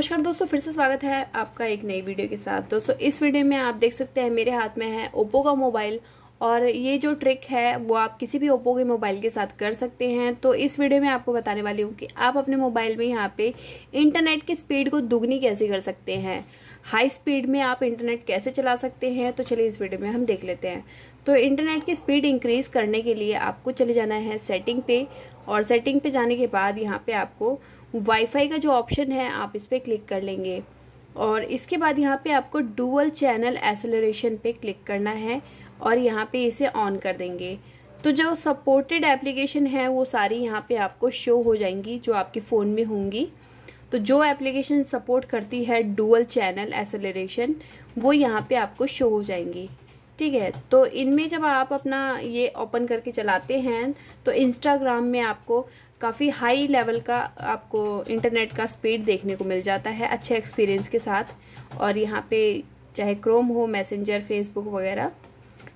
नमस्कार दोस्तों, फिर से स्वागत है आपका एक नई वीडियो के साथ। दोस्तों, इस वीडियो में आप देख सकते हैं, मेरे हाथ में है ओप्पो का मोबाइल और ये जो ट्रिक है, वो आप किसी भी ओप्पो के मोबाइल के साथ कर सकते हैं। तो इस वीडियो में आपको बताने वाली हूँ कि आप अपने मोबाइल में यहाँ पे इंटरनेट की स्पीड को दुगनी कैसे कर सकते हैं। हाई स्पीड में आप इंटरनेट कैसे चला सकते हैं तो चलिए इस वीडियो में हम देख लेते हैं। तो इंटरनेट की स्पीड इंक्रीज करने के लिए आपको चले जाना है सेटिंग पे और सेटिंग पे जाने के बाद यहाँ पे आपको वाईफाई का जो ऑप्शन है, आप इस पर क्लिक कर लेंगे। और इसके बाद यहाँ पे आपको डुअल चैनल एसेलरेशन पे क्लिक करना है और यहाँ पे इसे ऑन कर देंगे। तो जो सपोर्टेड एप्लीकेशन है, वो सारी यहाँ पे आपको शो हो जाएँगी, जो आपके फ़ोन में होंगी। तो जो एप्लीकेशन सपोर्ट करती है डुअल चैनल एसेलरेशन वो यहाँ पे आपको शो हो जाएँगी। ठीक है तो इनमें जब आप अपना ये ओपन करके चलाते हैं तो इंस्टाग्राम में आपको काफ़ी हाई लेवल का आपको इंटरनेट का स्पीड देखने को मिल जाता है, अच्छे एक्सपीरियंस के साथ। और यहाँ पे चाहे क्रोम हो मैसेंजर फेसबुक वगैरह,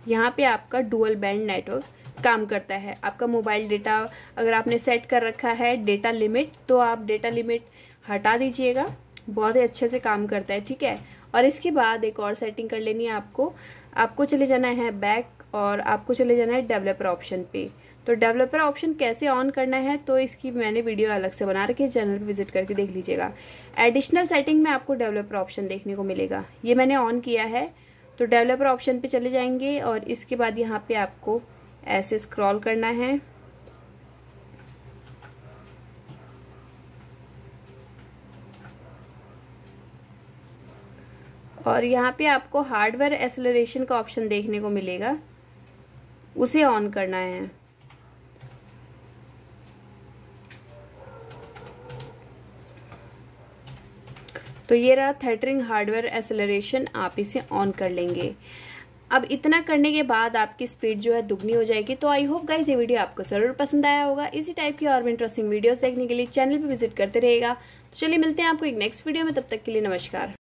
यहाँ पे आपका डुअल बैंड नेटवर्क काम करता है। आपका मोबाइल डेटा अगर आपने सेट कर रखा है डेटा लिमिट तो आप डेटा लिमिट हटा दीजिएगा, बहुत ही अच्छे से काम करता है, ठीक है? और इसके बाद एक और सेटिंग कर लेनी है आपको। आपको चले जाना है बैक और आपको चले जाना है डेवलपर ऑप्शन पे। तो डेवलपर ऑप्शन कैसे ऑन करना है तो इसकी मैंने वीडियो अलग से बना रखी है चैनल पर विज़िट करके देख लीजिएगा। एडिशनल सेटिंग में आपको डेवलपर ऑप्शन देखने को मिलेगा। ये मैंने ऑन किया है। तो डेवलपर ऑप्शन पे चले जाएँगे और इसके बाद यहाँ पे आपको ऐसे स्क्रॉल करना है। और यहाँ पे आपको हार्डवेयर एसलरेशन का ऑप्शन देखने को मिलेगा। उसे ऑन करना है। तो ये रहा थेटरिंग हार्डवेयर एसेलरेशन आप इसे ऑन कर लेंगे। अब इतना करने के बाद आपकी स्पीड जो है दुगनी हो जाएगी। तो आई होप गाइज़ ये वीडियो आपको ज़रूर पसंद आया होगा। इसी टाइप की और भी इंटरेस्टिंग वीडियोस देखने के लिए चैनल पे विज़िट करते रहेगा तो चलिए मिलते हैं आपको एक नेक्स्ट वीडियो में। तब तक के लिए नमस्कार।